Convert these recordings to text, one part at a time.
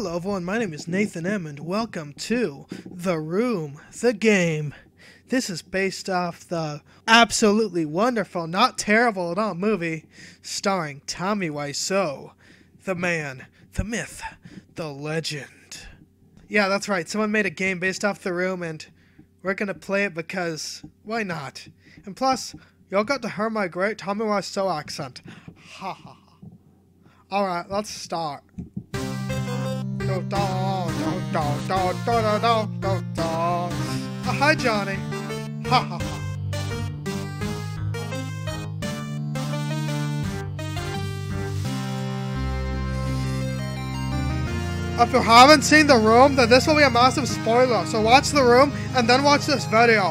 Hello everyone, my name is Nathan M and welcome to The Room, the game. This is based off the absolutely wonderful, not terrible at all movie starring Tommy Wiseau, the man, the myth, the legend. Yeah, that's right. Someone made a game based off The Room and we're going to play it because why not? And plus, y'all got to hear my great Tommy Wiseau accent. Ha ha ha. Alright, let's start. Hi, Johnny. Ha ha ha. If you haven't seen The Room, then this will be a massive spoiler, so watch The Room and then watch this video.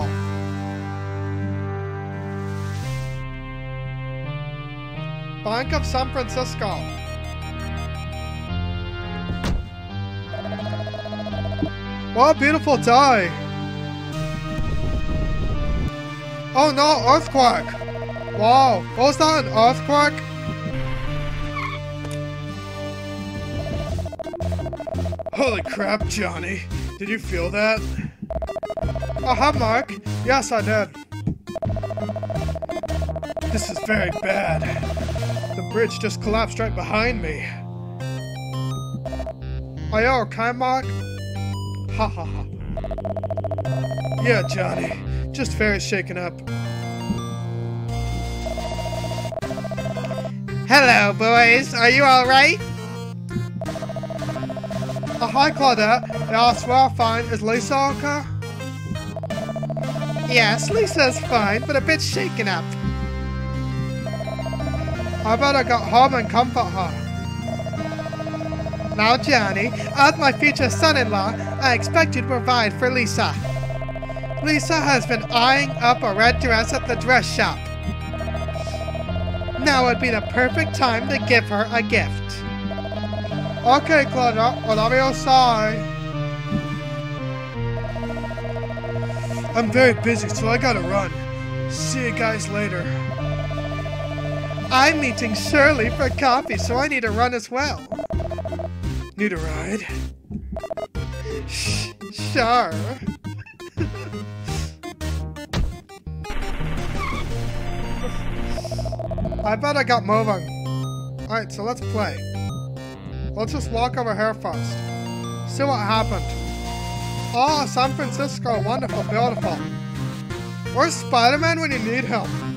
Bank of San Francisco. What a beautiful day. Oh no, earthquake. Wow, was that an earthquake? Holy crap, Johnny. Did you feel that? Oh, hi, Mark. Yes, I did. This is very bad. The bridge just collapsed right behind me. Are you okay, Mark? Ha ha ha. Yeah, Johnny. Just very shaken up. Hello, boys. Are you alright? Oh, hi, Claudette. I swear fine. Is Lisa okay? Yes, Lisa's fine, but a bit shaken up. How about I go home and comfort her. Now, Johnny, as my future son-in-law, I expect you to provide for Lisa. Lisa has been eyeing up a red dress at the dress shop. Now would be the perfect time to give her a gift. Okay, whatever you say. I'm very busy, so I gotta run. See you guys later. I'm meeting Shirley for coffee, so I need to run as well. Need a ride? Sure. I bet I got moving. Alright, so let's play. Let's just walk over here first. See what happened. Oh, San Francisco, wonderful, beautiful. Where's Spider-Man when you need him?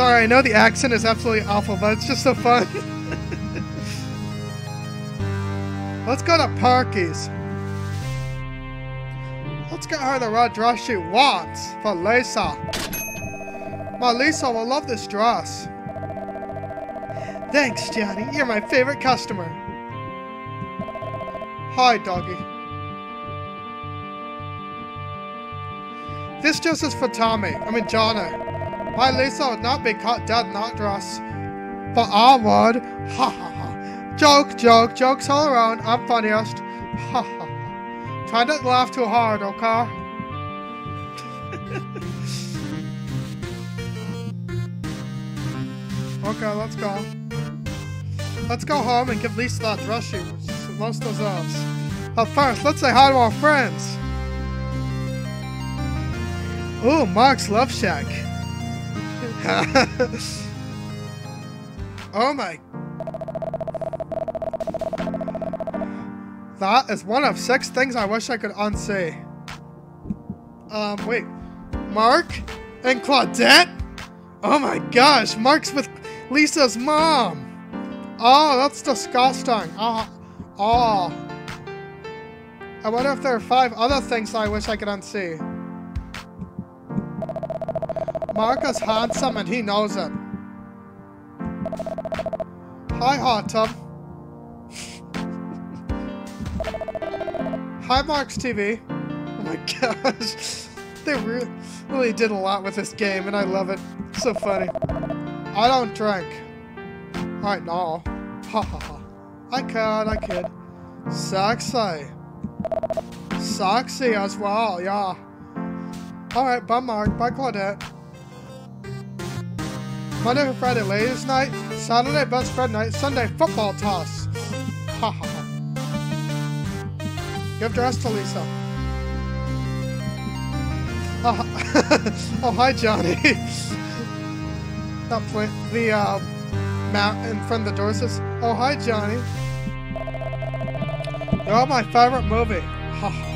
Sorry, I know the accent is absolutely awful, but it's just so fun. Let's go to Parky's. Let's get her the red dress she wants for Lisa. My Lisa will love this dress. Thanks, Johnny. You're my favorite customer. Hi, doggy. This dress is for Tommy. I mean, Johnny. My Lisa would not be caught dead in that dress. But I would. Ha ha ha. Joke, joke, jokes all around. I'm funniest. Ha ha ha. Try not to laugh too hard, okay? okay, let's go. Let's go home and give Lisa that dress she most deserves. But first, let's say hi to our friends. Ooh, Mark's Love Shack. oh my. That is one of six things I wish I could unsay. Um, wait. Mark and Claudette? Oh my gosh, Mark's with Lisa's mom. Oh, that's disgusting. Oh, oh. I wonder if there are five other things I wish I could unsee. Mark is handsome and he knows it. Hi, Hot Tub. Hi, Mark's TV. Oh my gosh. They re really did a lot with this game and I love it. It's so funny. I don't drink. Alright, no. Ha ha ha. I could, I could. Sexy. Sexy as well, yeah. Alright, bye Mark, bye Claudette. Monday to Friday ladies night, Saturday best friend night, Sunday football toss. Ha ha ha. Give dress to Lisa. Oh, hi Johnny. That point, the uh, map in front of the door says, Oh hi Johnny. You're all my favorite movie. Ha ha.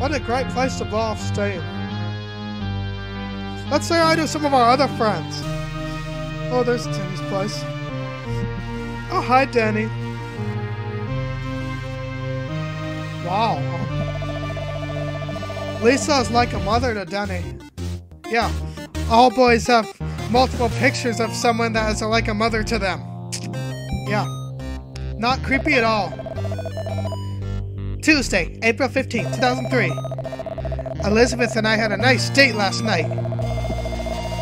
What a great place to blow off steam. Let's say hi to some of our other friends. Oh, there's Danny's place. Oh, hi, Danny. Wow. Lisa is like a mother to Danny. Yeah, all boys have multiple pictures of someone that is like a mother to them. Yeah, not creepy at all. Tuesday, April 15th, 2003. Elizabeth and I had a nice date last night.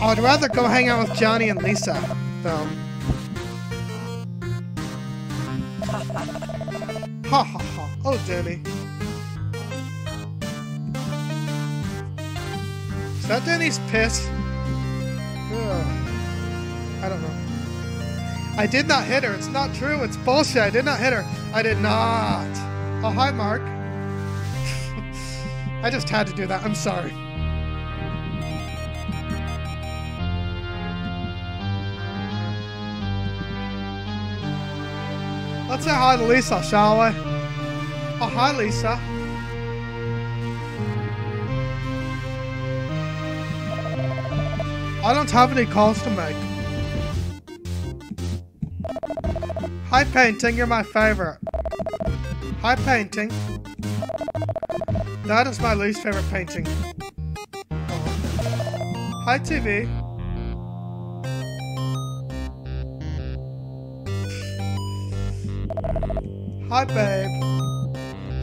I would rather go hang out with Johnny and Lisa, though. Ha ha ha. Oh, Danny. Is that Danny's piss? Ugh. I don't know. I did not hit her. It's not true. It's bullshit. I did not hit her. I did not. Oh, hi, Mark. I just had to do that. I'm sorry. Let's say hi to Lisa, shall we? Oh, hi, Lisa. I don't have any calls to make. Hi, Painting, you're my favorite. Hi, Painting. That is my least favorite painting. Hi, TV. Hi, babe.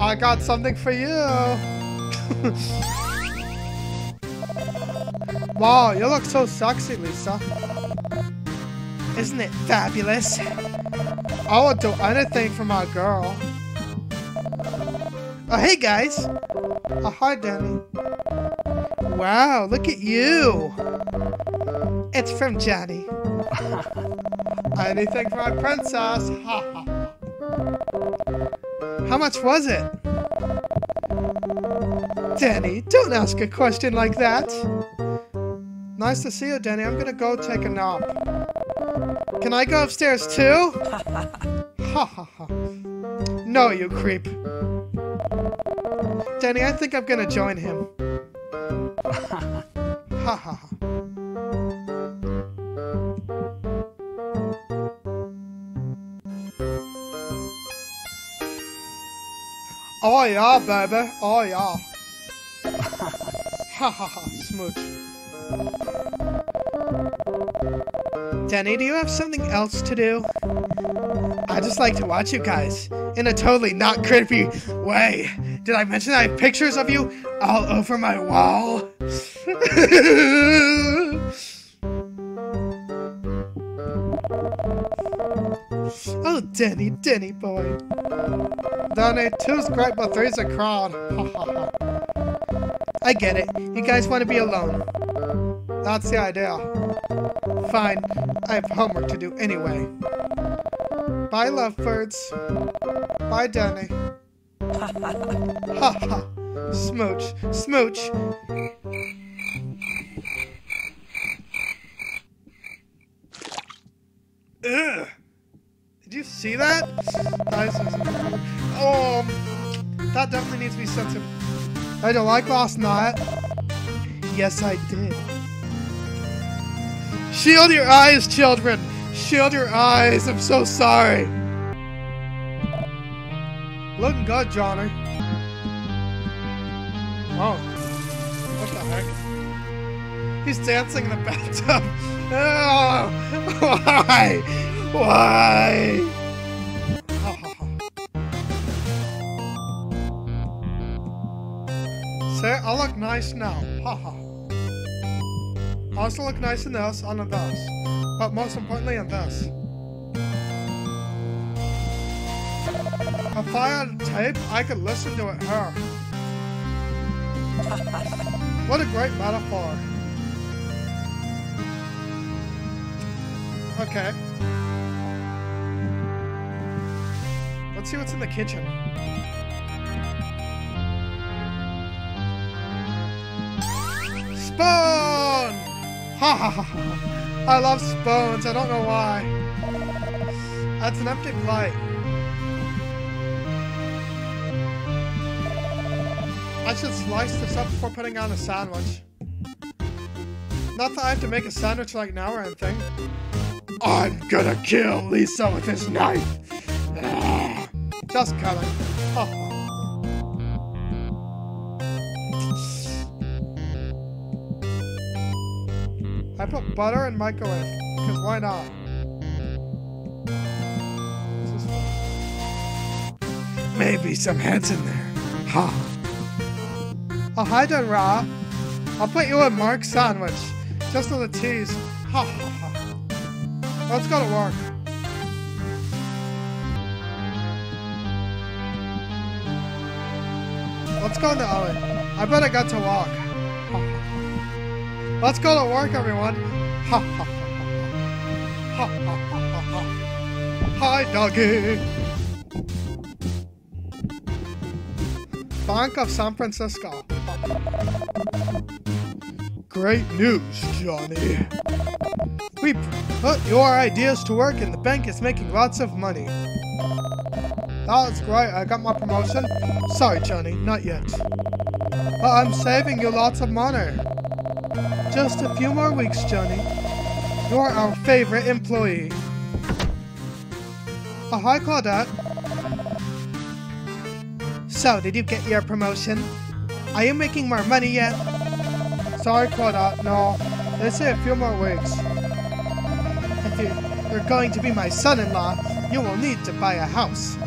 I got something for you. wow, you look so sexy, Lisa. Isn't it fabulous? I would do anything for my girl. Oh, hey, guys. Oh, hi, Danny. Wow, look at you. It's from Johnny. Anything for my princess. Ha ha. How much was it? Danny, don't ask a question like that. Nice to see you, Danny. I'm gonna go take a nap. Can I go upstairs too? Ha ha ha. No, you creep. Danny, I think I'm gonna join him. Ha ha ha. Oh yeah, baby. Oh yeah. Ha ha ha, smooch. Danny, do you have something else to do? I just like to watch you guys in a totally not creepy way. Did I mention I have pictures of you all over my wall? oh, Danny, Danny boy. Danny, two's great, but three's a crowd. I get it. You guys want to be alone. That's the idea. Fine. I have homework to do anyway. Bye, lovebirds. Bye, Danny. Ha ha. Smooch. Smooch. Ugh. Did you see that? Oh, that definitely needs to be to. I don't like last night. Yes, I did. Shield your eyes, children. Shield your eyes. I'm so sorry. Looking good, Johnny. Oh. What the heck? He's dancing in the bathtub. Oh, why? Why? Say, I look nice now. Ha ha. I also look nice in this and in this. But most importantly in this. If I had a tape, I could listen to it here. What a great metaphor. Okay. Let's see what's in the kitchen. Spoon! Ha ha ha ha. I love spoons. I don't know why. That's an empty plate. I should slice this up before putting on a sandwich. Not that I have to make a sandwich right now or anything. I'm gonna kill Lisa with this knife. Just. Ha ha. I put butter in microwave, because why not? Maybe some heads in there. Ha. Oh, hi, Ra. I'll put you a Mark sandwich. Just for the tease. Ha ha ha. Let's go to work. Let's go to Owen. I bet I got to walk. Let's go to work, everyone. Hi, doggy. Bank of San Francisco. Great news, Johnny. We put your ideas to work and the bank is making lots of money. That's great, I got my promotion. Sorry, Johnny, not yet. But I'm saving you lots of money. Just a few more weeks, Johnny. You're our favorite employee. Oh, hi, Claudette. So, did you get your promotion? Are you making more money yet? Sorry, Claudette, no. They say a few more weeks. If you, you're going to be my son-in-law, you will need to buy a house.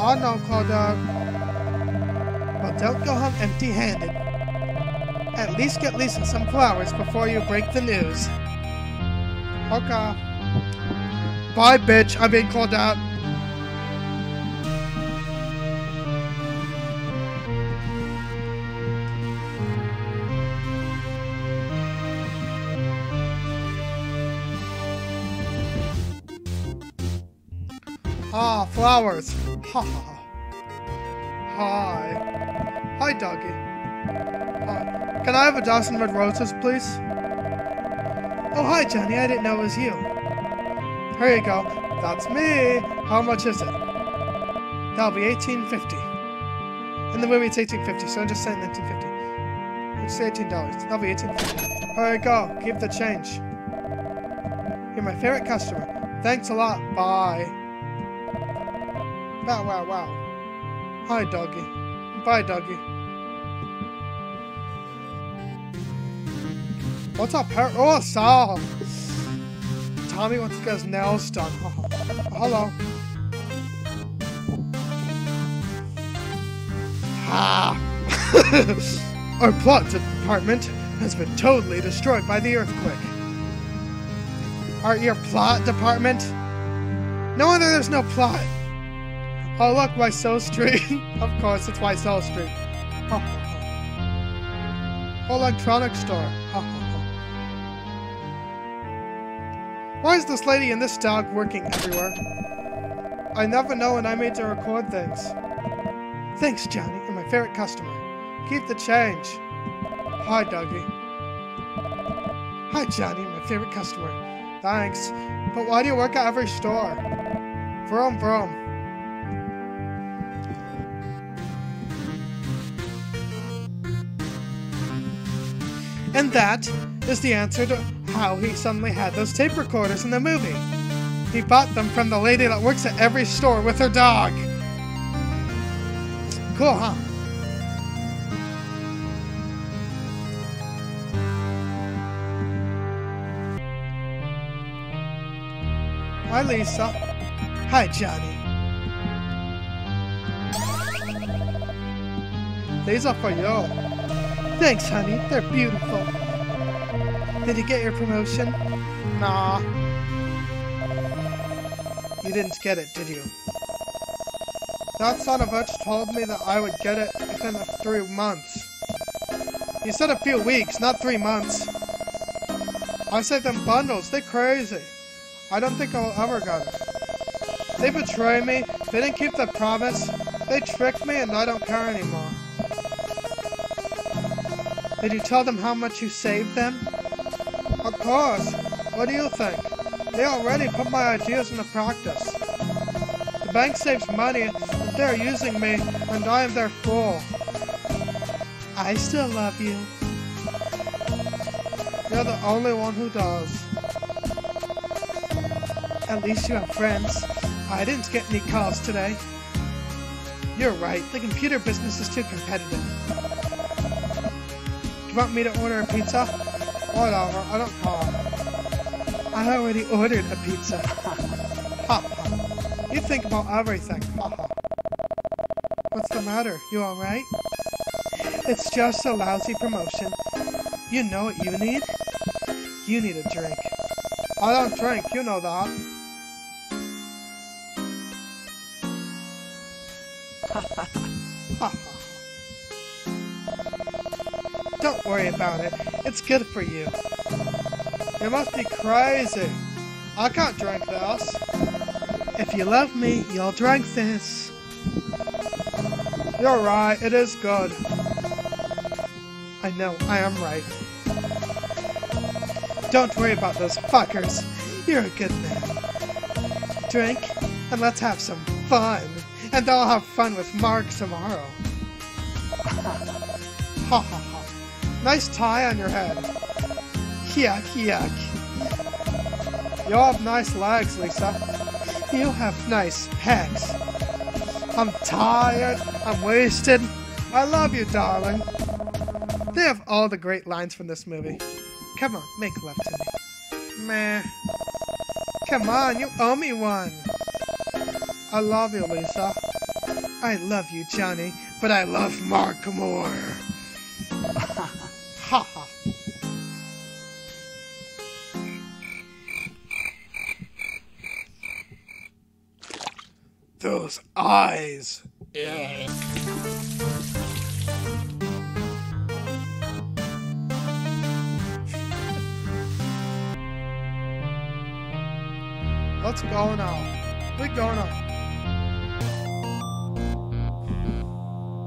Oh no, Claudette. But don't go home empty-handed. At least get Lisa some flowers before you break the news. Okay. Bye, bitch. I mean, Claudette. Ah, flowers. Ha ha. Hi. Hi, doggy. Hi. Can I have a dozen red roses, please? Oh, hi, Johnny. I didn't know it was you. Here you go. That's me. How much is it? That'll be 1850. In the movie, it's 1850, so I'm just saying 1950. It's $18. That'll be 1850. Here you go. Keep the change. You're my favorite customer. Thanks a lot. Bye. Wow, wow, wow. Hi, doggy. Bye, doggy. What's up, Her- Oh, Saul! Tommy wants to get his nails done. Hello. Ah! Our plot department has been totally destroyed by the earthquake. Our your plot department? No wonder there's no plot. Oh look, Wiseau Street. of course, it's Wiseau Street. Ha, ha, ha. Electronics store. Why is this lady and this dog working everywhere? I never know when I made to record things. Thanks, Johnny. You're my favorite customer. Keep the change. Hi, Dougie. Hi, Johnny. My favorite customer. Thanks. But why do you work at every store? Vroom, vroom. And that is the answer to how he suddenly had those tape recorders in the movie. He bought them from the lady that works at every store with her dog. Cool, huh? Hi, Lisa. Hi, Johnny. These are for you. Thanks, honey. They're beautiful. Did you get your promotion? Nah. You didn't get it, did you? That son of a bitch told me that I would get it within three months. He said a few weeks, not three months. I saved them bundles. They're crazy. I don't think I'll ever get it. They betrayed me, they didn't keep their promise, they tricked me and I don't care anymore. Did you tell them how much you saved them? Of course. What do you think? They already put my ideas into practice. The bank saves money, but they're using me, and I am their fool. I still love you. You're the only one who does. At least you have friends. I didn't get any calls today. You're right, the computer business is too competitive. Want me to order a pizza? Whatever, I don't care. I already ordered a pizza. Ha ha. You think about everything. Ha ha. What's the matter? You alright? It's just a lousy promotion. You know what you need? You need a drink. I don't drink, you know that. Ha Ha ha. Don't worry about it. It's good for you. You must be crazy. I can't drink this. If you love me, you'll drink this. You're right, it is good. I know, I am right. Don't worry about those fuckers. You're a good man. Drink, and let's have some fun. And I'll have fun with Mark tomorrow. Ha ha. Nice tie on your head. Yuck, yuck. You have nice legs, Lisa. You have nice pecs. I'm tired. I'm wasted. I love you, darling. They have all the great lines from this movie. Come on, make love to me. Meh. Come on, you owe me one. I love you, Lisa. I love you, Johnny, but I love Mark more. Eyes. Yeah. Let's go now. We're going now.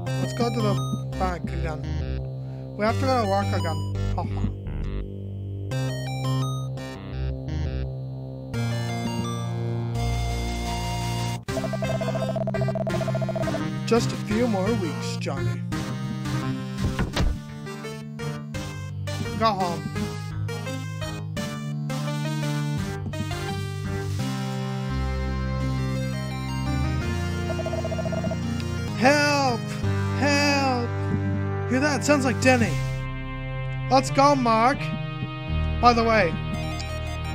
Let's go to the bank again. We have to go to work again. Just a few more weeks, Johnny. Go home. Help! Help! Hear that? Sounds like Denny. Let's go, Mark. By the way,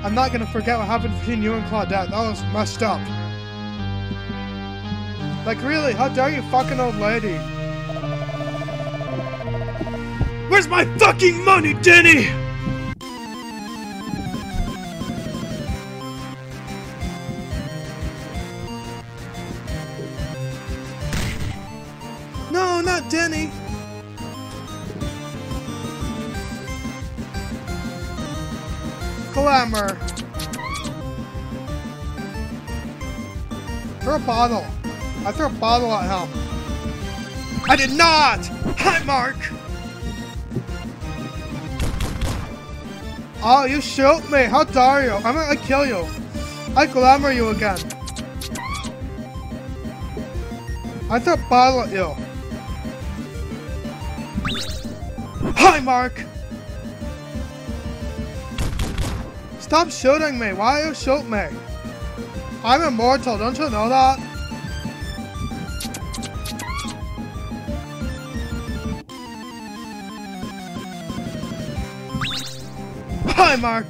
I'm not gonna forget what happened between you and Claudette. That was messed up. Like, really, how dare you fucking old lady? Where's my fucking money, Denny? No, not Denny. Glamour. Throw a bottle. I threw a bottle at him. I did not! Hi, Mark! Oh, you shoot me! How dare you! I'm gonna kill you! I glamour you again! I threw a bottle at you! Hi, Mark! Stop shooting me! Why are you shooting me? I'm immortal, don't you know that? Hi, Mark!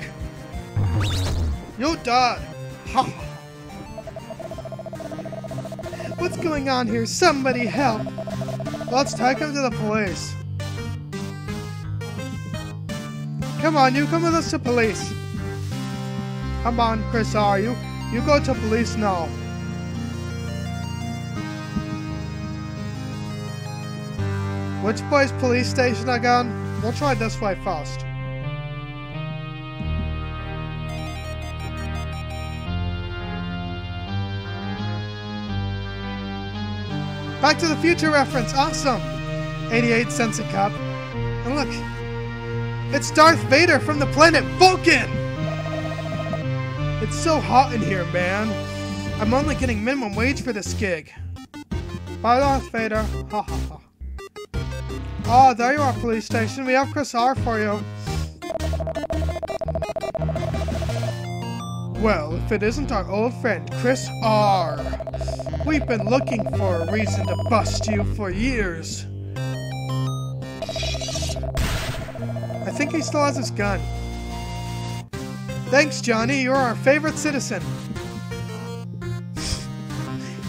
You died! Ha ha! What's going on here? Somebody help! Let's take him to the police. Come on, you come with us to police. Come on, Chris, are you? You go to police now. Which place police station again? We'll try this way first. Back to the Future reference. Awesome. 88 cents a cup. And look, it's Darth Vader from the planet Vulcan. It's so hot in here, man. I'm only getting minimum wage for this gig. Bye, Darth Vader. Ha ha ha. Oh, there you are, police station. We have Chris R for you. Well, if it isn't our old friend, Chris R. We've been looking for a reason to bust you for years. I think he still has his gun. Thanks, Johnny. You're our favorite citizen.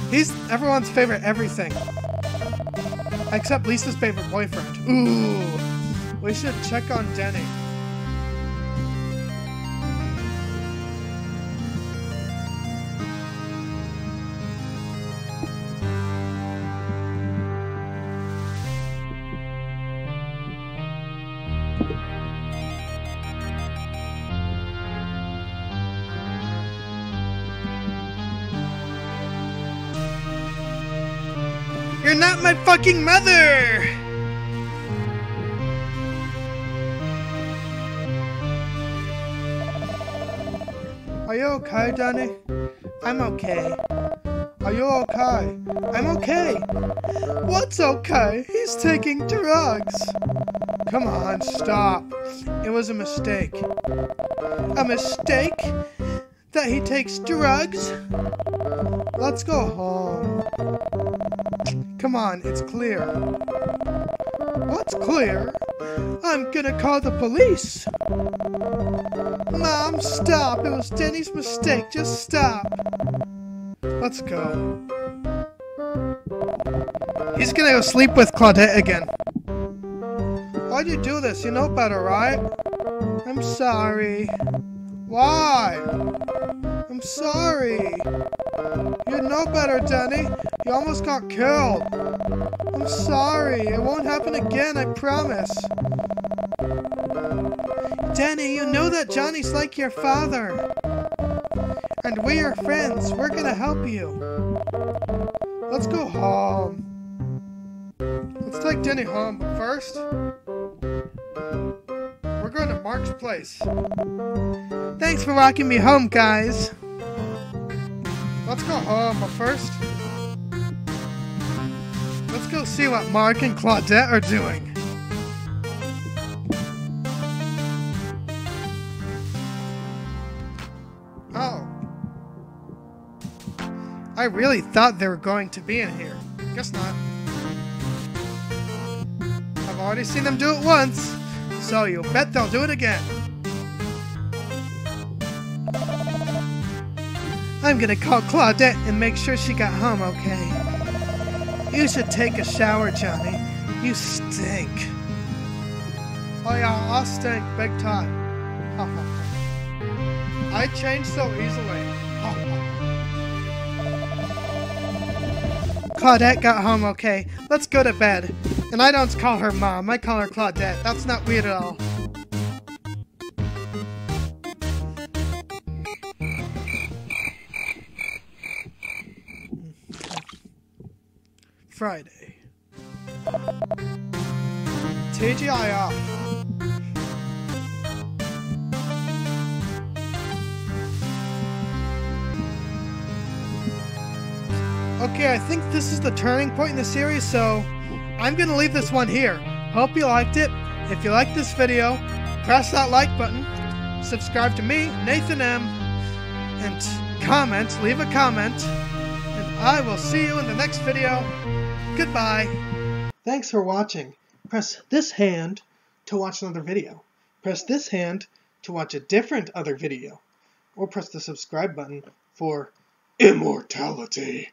He's everyone's favorite everything. Except Lisa's favorite boyfriend. Ooh. We should check on Denny. Fucking mother! Are you okay, Danny? I'm okay. Are you okay? I'm okay. What's okay? He's taking drugs. Come on, stop. It was a mistake. A mistake? That he takes drugs? Let's go home. Come on, it's clear. What's clear? I'm gonna call the police. Mom, stop. It was Denny's mistake. Just stop. Let's go. He's gonna go sleep with Claudette again. Why'd you do this? You know better, right? I'm sorry. Why? I'm sorry. You know better, Denny. You almost got killed. I'm sorry. It won't happen again, I promise. Denny, you know that Johnny's like your father. And we are friends. We're gonna help you. Let's go home. Let's take Denny home, but first, we're going to Mark's place. Thanks for walking me home, guys. Let's go home, but first, let's go see what Mark and Claudette are doing. Oh. I really thought they were going to be in here. Guess not. I've already seen them do it once, so you bet they'll do it again. I'm gonna call Claudette and make sure she got home okay. You should take a shower, Johnny. You stink. Oh yeah, I stink big time. I change so easily. Claudette got home okay. Let's go to bed. And I don't call her mom, I call her Claudette. That's not weird at all. Friday. TGIF. Okay, I think this is the turning point in the series, so I'm going to leave this one here. Hope you liked it. If you liked this video, press that like button, subscribe to me, Nathan M, and comment, leave a comment, and I will see you in the next video. Goodbye. Thanks for watching. Press this hand to watch another video. Press this hand to watch a different other video. Or press the subscribe button for immortality.